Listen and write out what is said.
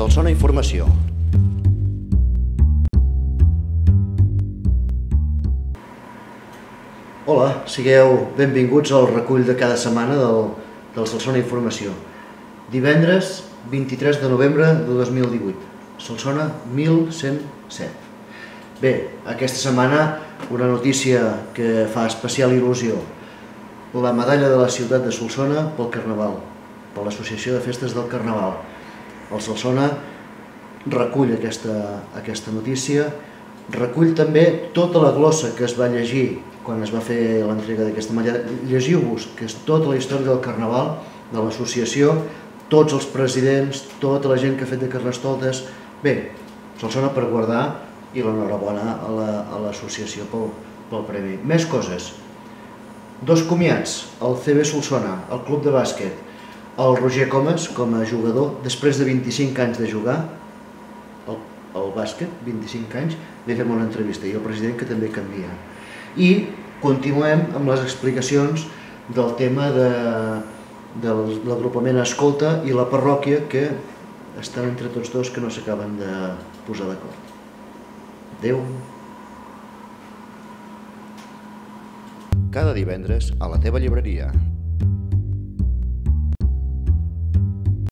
Solsona Informació. Hola, sigueu benvinguts al recull de cada setmana del, del Solsona Informació. Divendres 23 de novembre de 2018. Solsona 1107. Bé, aquesta setmana una notícia que fa especial il·lusió. La medalla de la ciutat de Solsona pel Carnaval, per l'Associació de Festes del Carnaval. El Solsona recull aquesta, aquesta notícia, recull també tota la glossa que es va llegir quan es va fer l'entrega d'aquesta medalla. Llegiu-vos, que és tota la història del Carnaval, de l'associació, tots els presidents, tota la gent que ha fet de Carnestoltes... Bé, se'ls sona per guardar i l'enhorabona a l'associació la, pel, pel premi. Més coses. Dos comiats, el CB Solsona, el club de bàsquet, el Roger Comas com a jugador, després de 25 anys de jugar, el, el bàsquet, 25 anys, li fem una entrevista i el president que també canvia. I continuem amb les explicacions del tema de, de l'agrupament Escolta i la parròquia que estan entre tots dos que no s'acaben de posar d'acord. Adéu. Cada divendres a la teva llibreria.